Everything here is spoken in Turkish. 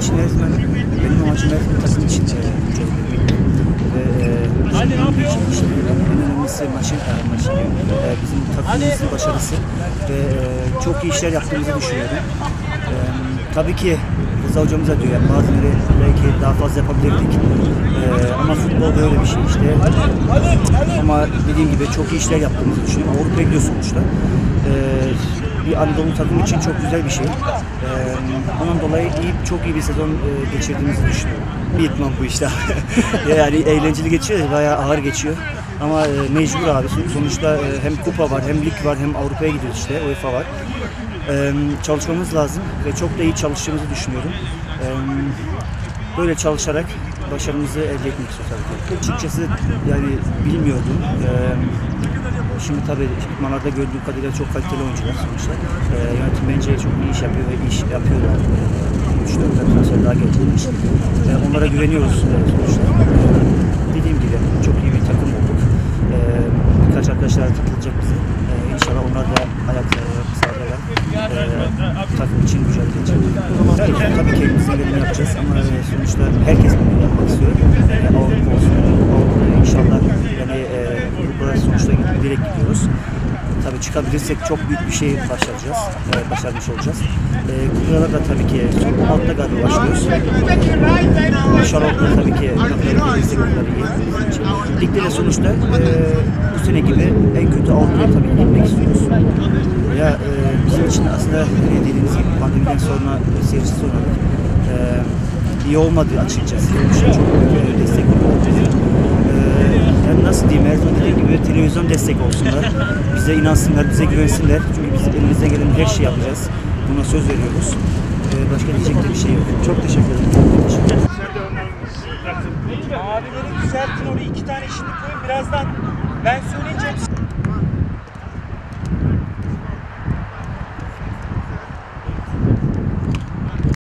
için zaman benim amacım zaman takım için. Ve e, Hadi ne yapıyor? en önemlisi maçın maçı diyorum. E, bizim takımımızın başarısı ve e, çok iyi işler yaptığımızı düşünüyorum. E, tabii ki Rıza hocamız da diyor yani bazıları belki daha fazla yapabilirdik. E, ama futbol böyle bir şey işte. Ama dediğim gibi çok iyi işler yaptığımızı düşünüyorum. Avrupa'ya gidiyor sonuçta. E, bir Anadolu takımı için çok güzel bir şey. E, ondan dolayı iyi, çok iyi bir sezon e, geçirdiğimizi düşünüyorum. Bir itman bu işte. yani eğlenceli geçiyor, bayağı ağır geçiyor. Ama e, mecbur abi. Sonuçta e, hem kupa var, hem lig var, hem Avrupa'ya gidiyoruz işte, UEFA var. E, çalışmamız lazım ve çok da iyi çalıştığımızı düşünüyorum. E, böyle çalışarak başarımızı elde etmek istiyoruz tabii ki. Açıkçası yani bilmiyordum. E, Şimdi tabii idmanlarda gördüğüm kadarıyla çok kaliteli oyuncular sonuçta. Ee, yönetim bence çok iyi iş yapıyor ve iş yapıyorlar. 3-4 tane transfer daha gelecekmiş. Ee, onlara güveniyoruz e, sonuçta. Ee, dediğim gibi çok iyi bir takım olduk. Ee, birkaç arkadaşlar takılacak bize. Ee, inşallah onlar da ayakları sahada e, takım için mücadele edecek. Tabii, ki- elimizden yapacağız ama e, sonuçta herkes sonuçta direkt gidiyoruz. Tabii çıkabilirsek çok büyük bir şey başaracağız, e, başarmış olacağız. E, kupalara da tabii ki 16'da galiba başlıyoruz. Orada tabii ki rakipleri gelirsek bunları iyi. Ligde de sonuçta e, bu sene gibi en kötü Avrupa'ya tabii gitmek istiyoruz. Ya e, bizim için aslında e, dediğiniz gibi pandemiden sonra e, seyircisiz oynadık. E, iyi olmadı açıkçası. Çok bir destek oldu. E, yani nasıl diyeyim her zaman dediğim gibi televizyon destek olsunlar. Bize inansınlar, bize güvensinler. Çünkü biz elimizden gelen her şeyi yapacağız. Buna söz veriyoruz. E, başka diyecek de bir şey yok. Çok teşekkür ederim. Teşekkür ederim. Abileri düzeltin oraya iki tane şimdi koyun. Birazdan ben söyleyeceğim.